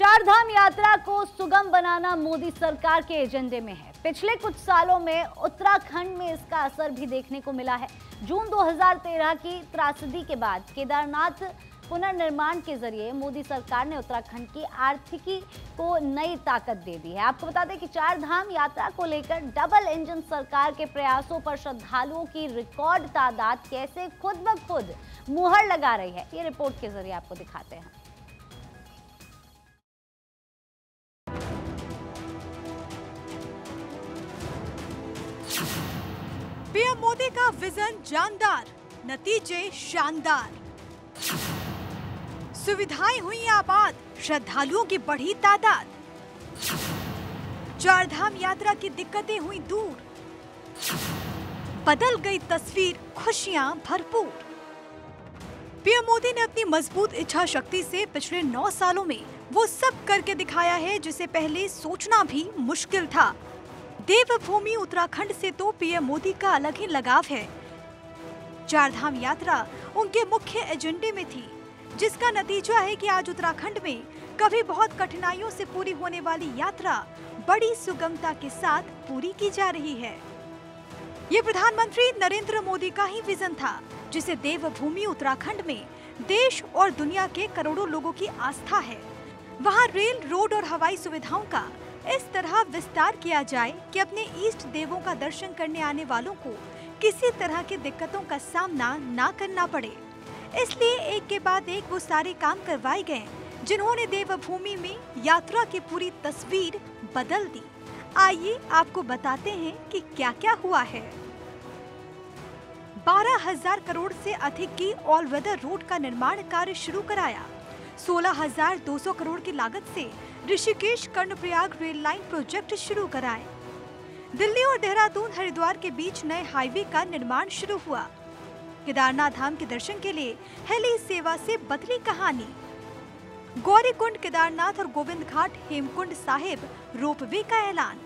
चार धाम यात्रा को सुगम बनाना मोदी सरकार के एजेंडे में है। पिछले कुछ सालों में उत्तराखंड में इसका असर भी देखने को मिला है। जून 2013 की त्रासदी के बाद केदारनाथ पुनर्निर्माण के ज़रिए मोदी सरकार ने उत्तराखंड की आर्थिकी को नई ताकत दे दी है। आपको बता दें कि चार धाम यात्रा को लेकर डबल इंजन सरकार के प्रयासों पर श्रद्धालुओं की रिकॉर्ड तादाद कैसे खुद ब खुद मुहर लगा रही है, ये रिपोर्ट के ज़रिए आपको दिखाते हैं। पीएम मोदी का विजन जानदार, नतीजे शानदार। सुविधाएँ हुई आबाद, श्रद्धालुओं की बढ़ी तादाद। चार धाम यात्रा की दिक्कतें हुई दूर। बदल गई तस्वीर, खुशियाँ भरपूर। पीएम मोदी ने अपनी मज़बूत इच्छा शक्ति से पिछले नौ सालों में वो सब करके दिखाया है, जिसे पहले सोचना भी मुश्किल था। देवभूमि उत्तराखंड से तो पीएम मोदी का अलग ही लगाव है। चार धाम यात्रा उनके मुख्य एजेंडे में थी, जिसका नतीजा है कि आज उत्तराखंड में कभी बहुत कठिनाइयों से पूरी होने वाली यात्रा बड़ी सुगमता के साथ पूरी की जा रही है। ये प्रधानमंत्री नरेंद्र मोदी का ही विजन था, जिसे देवभूमि उत्तराखंड में देश और दुनिया के करोड़ों लोगों की आस्था है। वहाँ रेल, रोड और हवाई सुविधाओं का इस तरह विस्तार किया जाए कि अपने ईष्ट देवों का दर्शन करने आने वालों को किसी तरह की दिक्कतों का सामना ना करना पड़े। इसलिए एक के बाद एक वो सारे काम करवाए गए, जिन्होंने देवभूमि में यात्रा की पूरी तस्वीर बदल दी। आइए आपको बताते हैं कि क्या क्या हुआ है। बारह हज़ार करोड़ से अधिक की ऑल वेदर रोड का निर्माण कार्य शुरू कराया। सोलह हज़ार दो सौ करोड़ की लागत से Rishikesh Karnaprayag rail line project शुरू कराए। दिल्ली और देहरादून हरिद्वार के बीच नए हाईवे का निर्माण शुरू हुआ। केदारनाथ धाम के दर्शन के लिए हेली सेवा से बदली कहानी। गौरीकुंड केदारनाथ और गोविंद घाट हेमकुंड साहिब रोपवे का ऐलान।